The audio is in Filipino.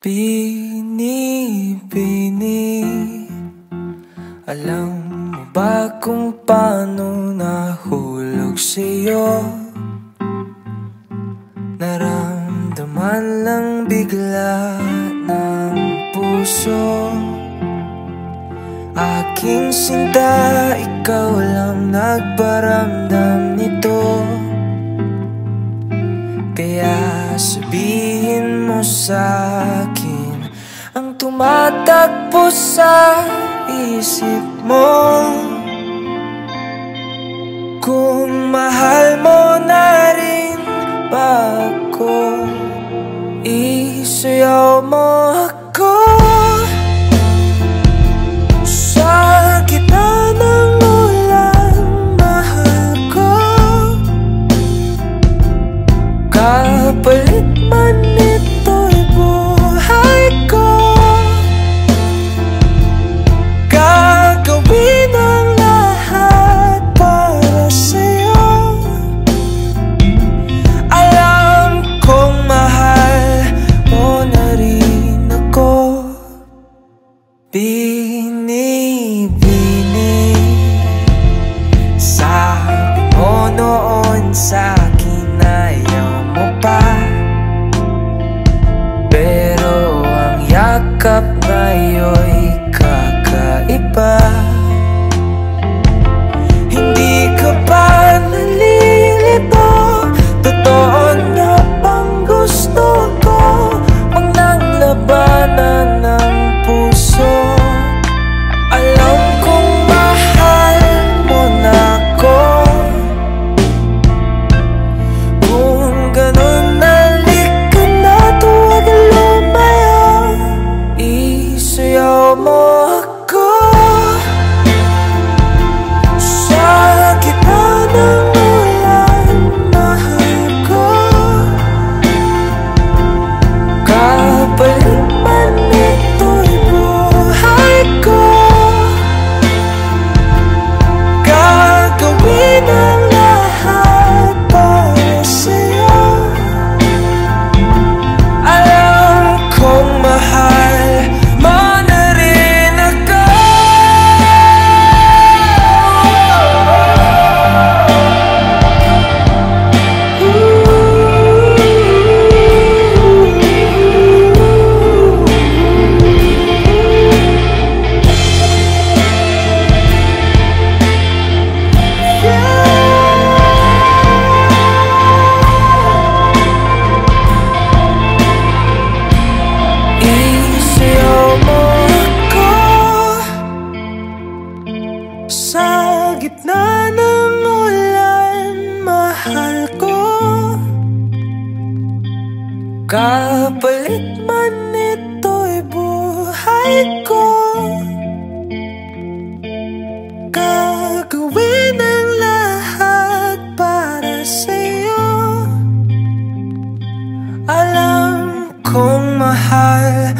Bini-bini Alam mo ba kung paano nahulog sa'yo? Naramdaman lang bigla ng puso. Aking sinta, ikaw lang nagparamdam nito. Kaya sabihin mo sa'kin Ang tumatakbo sa isip mo. Kung mahal mo up by your gitna ng ulan, mahal ko. Kapalit man ito'y buhay ko. Gagawin ang lahat para sa'yo. Alam kong mahal